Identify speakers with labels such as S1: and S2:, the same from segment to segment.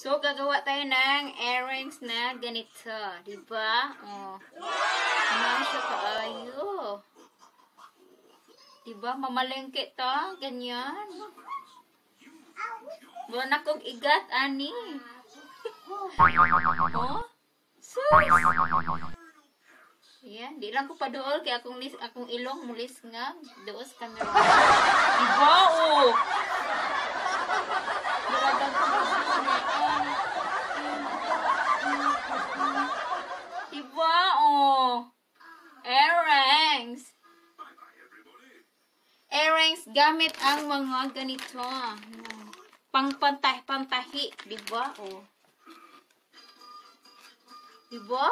S1: So, gagawa tayo ng earrings na ganito. Diba? Oh. Masya kaayo. Diba? Mamalengke to. Ganyan. Wala kong igat, ani. Oh? Sus! Yan, di lang ko pa dool kaya akong akong ilong mulis nga doos camera. Earrings gamit ang mga ganito. Pangpantay pantahi, diba oh. Diba?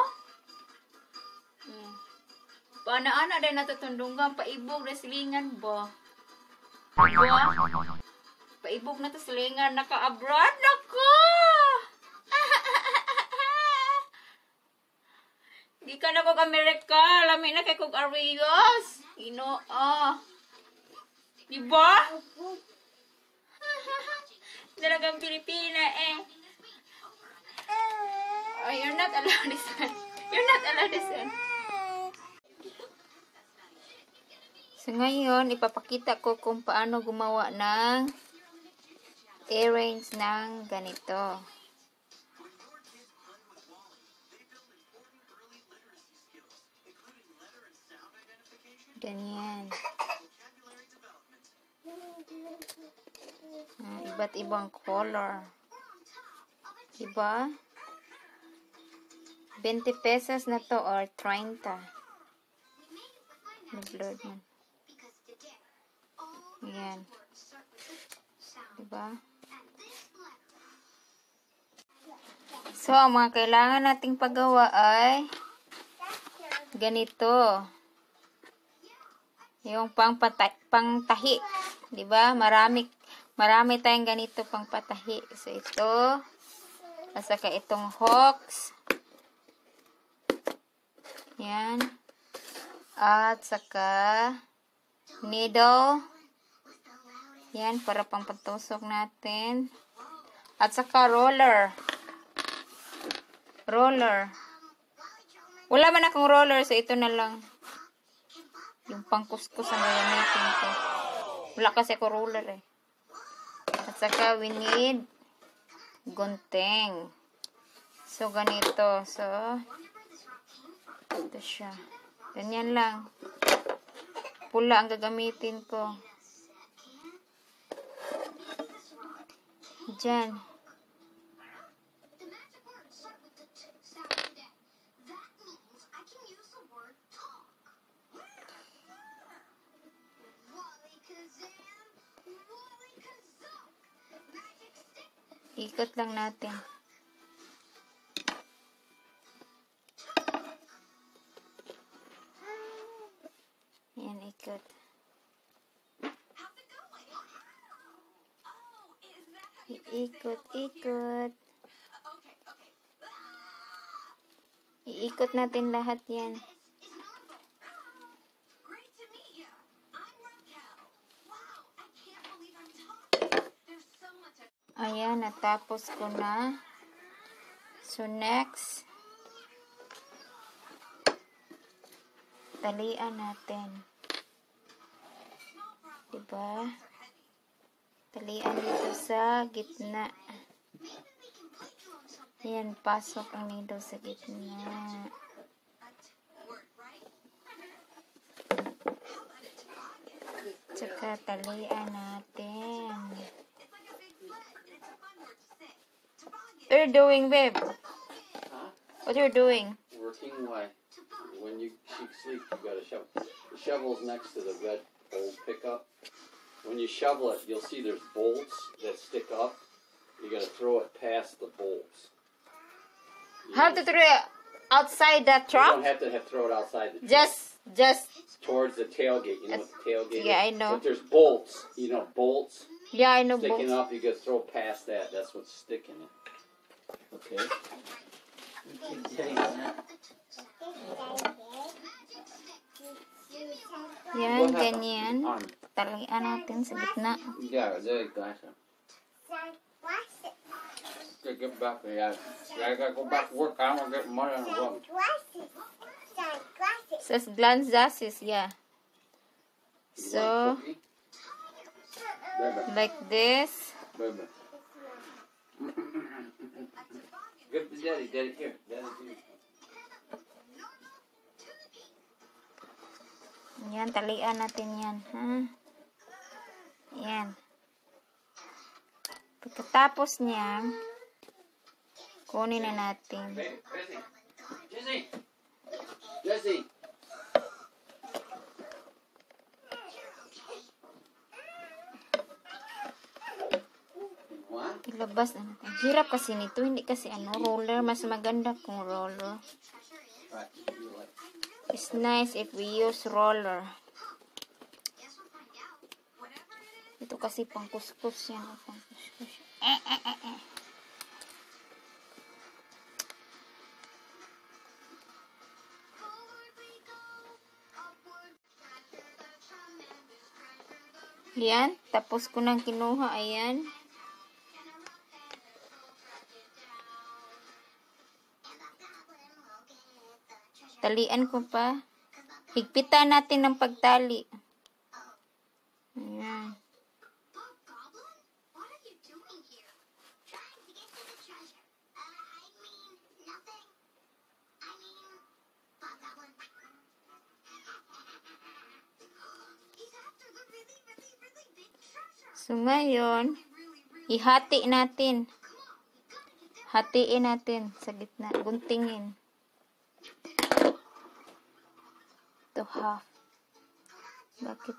S1: Hmm. Paana-ana din natutundungan, paibog na silingan ba? Diba? Paibog na to silingan, naka-abroad na ko! Di ka na kog Amerika, lami na kay kog Arios. Ino, ah. Diba? Dalagang Pilipina eh. Oh, you're not allowed this one. You're not allowed this one. So, ngayon, ipapakita ko kung paano gumawa ng earrings ng ganito. Ganyan. Iba't ibang color. Diba? 20 pesos na to or 30. Nag-load man. Yan. Diba? So, ang mga kailangan nating paggawa ay ganito. Yung pang pang tahi. 'Di ba? Marami marami tayong ganito pang patahi. So ito at saka itong hooks. Yan. At saka needle. Yan para pang patusok natin. At saka roller. Roller. Wala man akong roller so ito na lang. Yung pangkuskus ang gagamitin ko. Wala kasi ako ruler eh. Saka we need gunting. So, ganito. So, ito siya. Ganyan lang. Pula ang gagamitin ko. Diyan. Ikot lang natin. Yan, ikot. Iikot, ikot. Iikot natin lahat yan. Natapos ko na. So, next, talian natin. Diba? Talian dito sa gitna. Ayan, pasok ang needle sa gitna. Tsaka talian natin. What are you doing, babe?
S2: Huh?
S1: What are you doing?
S2: Working why? When you sleep, you got to shovel. The shovel's next to the red old pickup. When you shovel it, you'll see there's bolts that stick up. You got to throw it past the bolts. You
S1: How to throw it outside the
S2: You don't
S1: truck?
S2: have to have throw it outside the truck.
S1: Just, just,
S2: towards the tailgate. You know what the tailgate
S1: Yeah,
S2: is?
S1: I know.
S2: But there's bolts. You know bolts
S1: yeah, I know
S2: sticking
S1: both.
S2: up. You got to throw past that. That's what's sticking it. Okay.
S1: Yan, ganyan. Talian natin sa gitna.
S2: Yeah, there you go. to get back. Yeah, I gotta go back to work. I don't get money on the road.
S1: Says glanzasis, yeah. So, like this.
S2: To daddy. Daddy, here. Daddy, here.
S1: Yan, talian natin yan, ha? Yan. Pagkatapos niya, kunin na natin.
S2: Jesse. Jesse. Jesse.
S1: Ilabas na natin. Hirap kasi nito, hindi kasi ano, roller. Mas maganda kung roller. It's nice if we use roller. Ito kasi pang kuskus yan. oh, Pang kuskus. Eh, eh, eh, eh. Yan. Tapos ko nang kinuha. Ayan. Talian ko pa. Higpitan natin ng pagtali. Ayan. So ngayon, ihati natin. Hatiin natin sa gitna. Guntingin. Half. Bakit?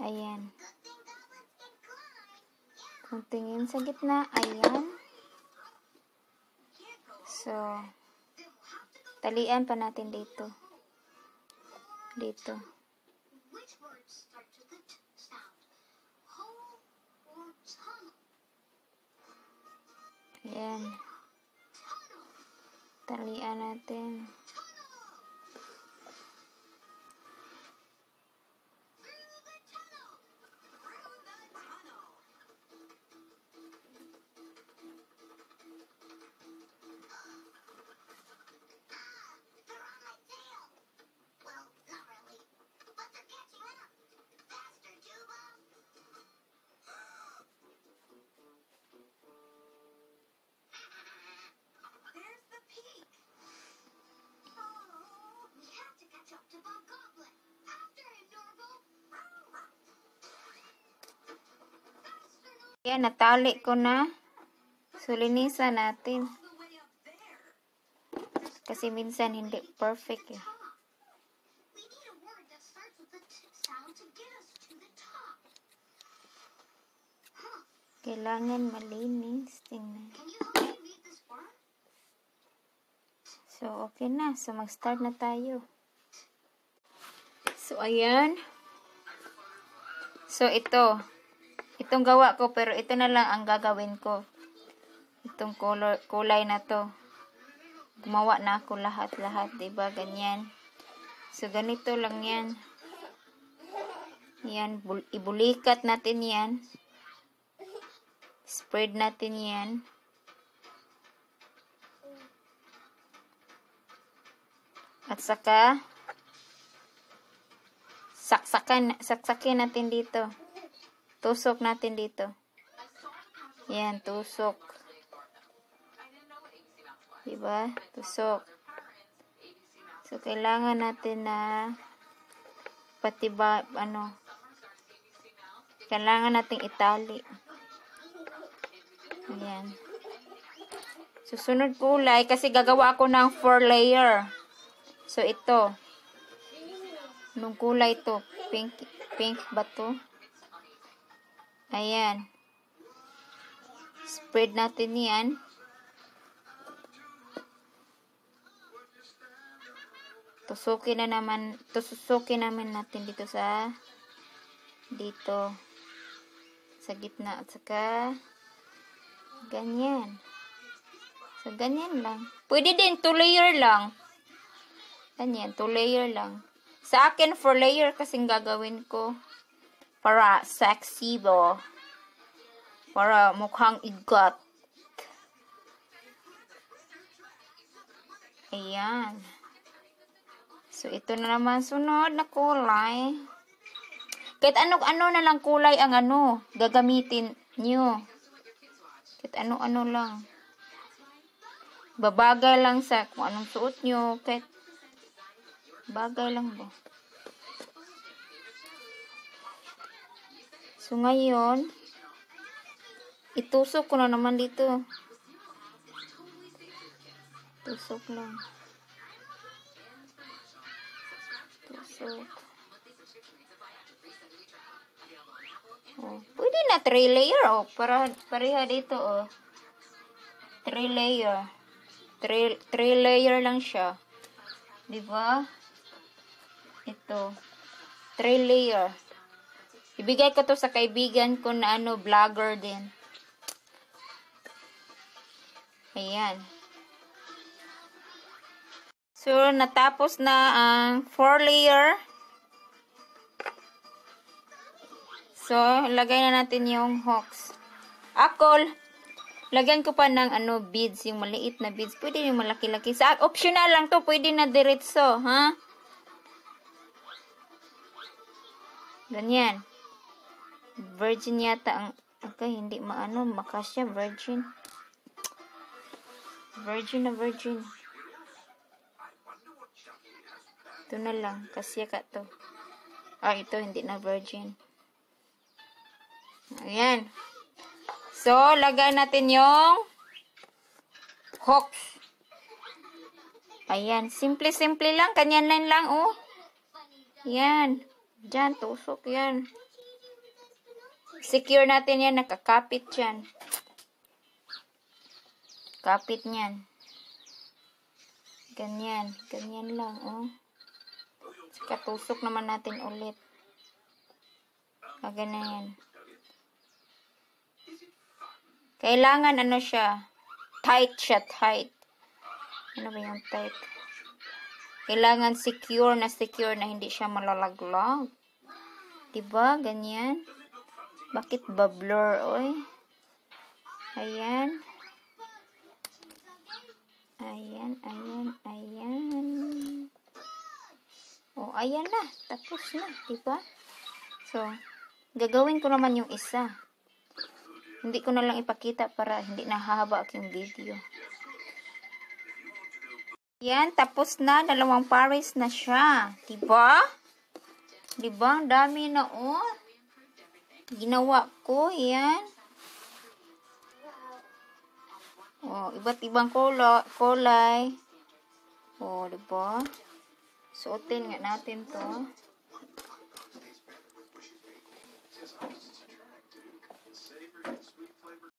S1: Ayan. Guntingin sa gitna. Ayan. So, talian pa natin dito. Dito.
S3: Which words
S1: Talian natin. Ayan, natali ko na. So, natin. Kasi minsan hindi perfect eh. Kailangan malinis. Tingnan. So, okay na. So, mag-start na tayo. So, ayan. So, ito. Itong gawa ko, pero ito na lang ang gagawin ko. Itong color, kulay na to. Gumawa na ako lahat-lahat, 'di ba Ganyan. So, ganito lang yan. Yan, bul- ibulikat natin yan. Spread natin yan. At saka, saksakan, saksakin natin dito. Tusok natin dito. Yan, tusok. Diba? Tusok. So, kailangan natin na pati ba, ano, kailangan nating itali. Ayan. Susunod kulay, kasi gagawa ako ng 4 layer. So, ito. Nung kulay to, pink, pink ba to? Ayan. Spread natin yan. Tusukin na naman, tususukin namin natin dito sa, dito, sa gitna at saka, ganyan. So, ganyan lang. Pwede din, two layer lang. Ganyan, two layer lang. Sa akin, four layer kasing gagawin ko. Para sexy bo. Para mukhang igat. Ayan. So, ito na naman sunod na kulay. Kahit ano-ano na lang kulay ang ano, gagamitin nyo. Kahit ano-ano lang. Babagay lang sa kung anong suot nyo. Kahit bagay lang ba. So, ngayon, itusok ko na naman dito. Tusok lang. Tusok. Oh, pwede na three layer oh. Para pareha dito oh. Three layer. Three, three layer lang siya. 'Di ba? Ito. Three layer. Ibigay ko to sa kaibigan ko na ano, vlogger din. Ayan. So, natapos na ang four layer. So, lagay na natin yung hooks. Ako, lagyan ko pa ng ano, beads, yung maliit na beads. Pwede yung malaki-laki. Sa optional lang to, pwede na diretso, ha? Ganyan. Virgin yata ang, okay, hindi maano, makasya, virgin. Virgin na virgin. Ito na lang, kasya ka to. Ah, ito, hindi na virgin. Ayan. So, lagay natin yung hooks. Ayan. Simple-simple lang. Kanyan lang lang, oh. Yan. Diyan, tusok yan. Secure natin yan. Nakakapit yan. Kapit niyan. Ganyan. Ganyan lang, oh. Saka tusok naman natin ulit. Kaga na yan. Kailangan ano siya, tight siya, tight. Ano ba yung tight? Kailangan secure na secure na hindi siya malalaglag. Diba? Ganyan. Bakit ba blur, oy? Ayan. Ayan, ayan, ayan. Oh, ayan na. Tapos na, diba? So, gagawin ko naman yung isa. Hindi ko na lang ipakita para hindi nahahaba aking video. Yan, tapos na. Dalawang pares na siya. Diba? Diba? Ang dami na, oh. Ginawa ko. Yan. Oh, iba't ibang kulay. kulay. Oh, diba? Suotin nga natin to.